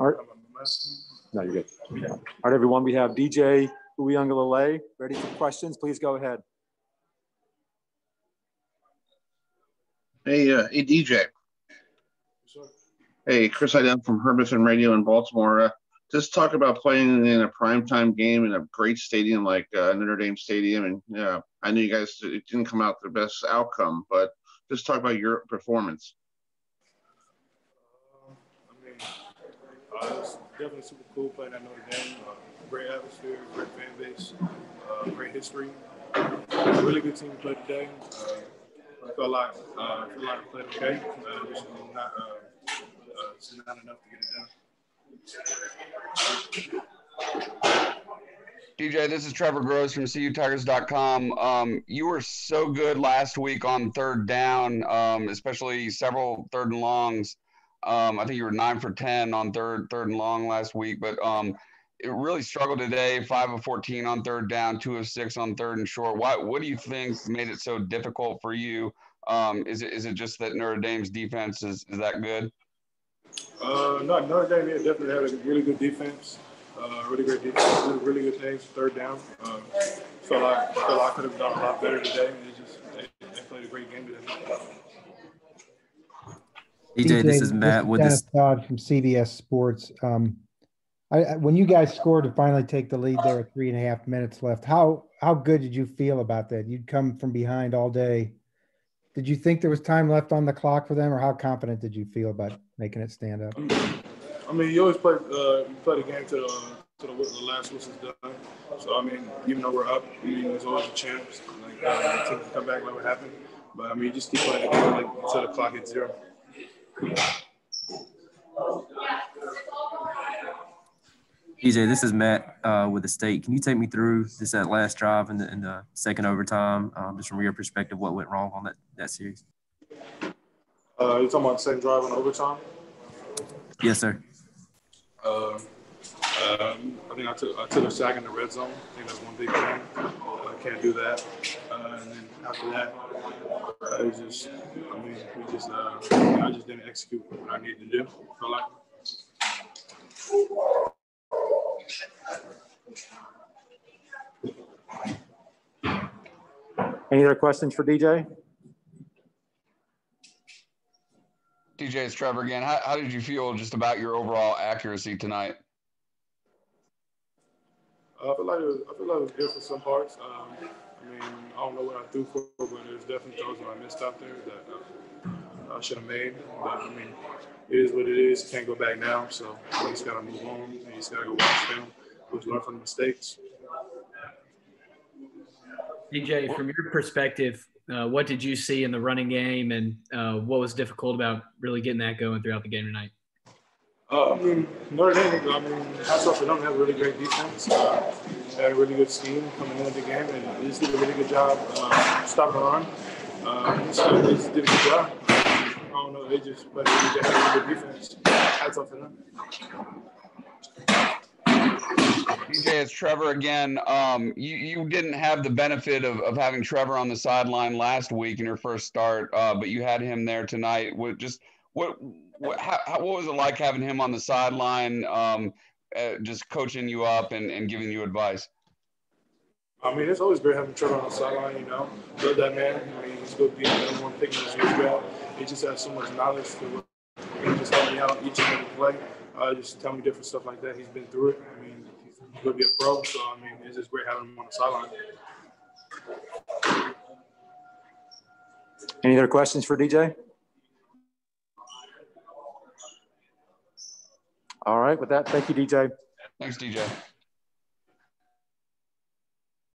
All right. No, you're good. All right, everyone. We have DJ Uiagalelei ready for questions. Please go ahead. Hey, uh, hey, DJ. Hey, Chris Idem from Hermiston Radio in Baltimore. Uh, just talk about playing in a primetime game in a great stadium like uh, Notre Dame Stadium. And uh, I know you guys it didn't come out the best outcome, but just talk about your performance. Uh, I mean, uh, it's definitely super cool playing at Notre Dame. Uh, great atmosphere, great fan base, uh, great history. really good team to play today. Uh, I feel like uh, I feel like I played okay. Uh, just not, uh, uh, it's not enough to get it done. DJ, this is Trevor Gross from CUTigers.com. Um, you were so good last week on third down, um, especially several third and longs. Um, I think you were nine for ten on third third and long last week, but um, it really struggled today. Five of fourteen on third down, two of six on third and short. What what do you think made it so difficult for you? Um, is it is it just that Notre Dame's defense is is that good? Uh, no, Notre Dame yeah, definitely had a really good defense. Uh, really great defense, really good things, third down. Um, felt like felt like I could have done a lot better today just they, they played a great game today. DJ, this is Matt with Dennis this. Todd from CBS Sports. Um, I, when you guys scored to finally take the lead there at three and a half minutes left, how how good did you feel about that? You'd come from behind all day. Did you think there was time left on the clock for them, or how confident did you feel about making it stand up? I mean, you always play uh, you play the game to the to the, the last whistle's done. So I mean, even though we're up, I mean, there's always a chance like uh, to come back like what happened. But I mean, you just keep playing the game like until the clock hits zero. DJ, this is Matt uh, with the state. Can you take me through this that last drive in the, in the second overtime, um, just from your perspective, what went wrong on that, that series? Uh, you're talking about the second drive in overtime? Yes, sir. Uh, um, I think I took I took a sack in the red zone. I think that's one big thing. Uh, I can't do that. Uh, and then after that, uh, it just I mean we just uh, I just didn't execute what I needed to do. Felt like. Any other questions for DJ? DJ, it's Trevor again. How, how did you feel just about your overall accuracy tonight? Uh, I feel like it was, I feel like it was good for some parts. Um, I I don't know what I threw for, but there's definitely throws that I missed out there that uh, I should have made. But I mean, it is what it is. Can't go back now, so you just gotta move on. You just gotta go watch film, which learn from the mistakes. DJ, from your perspective, uh, what did you see in the running game, and uh, what was difficult about really getting that going throughout the game tonight? Uh, I mean, Notre Dame. I mean, hats off to them. They have a really great defense. Uh, they had a really good scheme coming into the game, and they just did a really good job uh, stopping the run. Uh, so they just did a good job. I don't know. They just, but they had a really good defense. Hats off to them. DJ, it's Trevor again. Um, you, you didn't have the benefit of, of having Trevor on the sideline last week in your first start, uh, but you had him there tonight. What just what what, how, what was it like having him on the sideline, um, uh, just coaching you up and, and giving you advice? I mean, it's always great having Trevor on the sideline. You know, love that man. I mean, he's good being the number one pick in his draft. He just has so much knowledge to. He just helped me out each and every play. Uh, just tell me different stuff like that. He's been through it. I mean, he's going to be a pro. So, I mean, it's just great having him on the sideline. Any other questions for DJ? All right, with that, thank you, DJ. Thanks, DJ.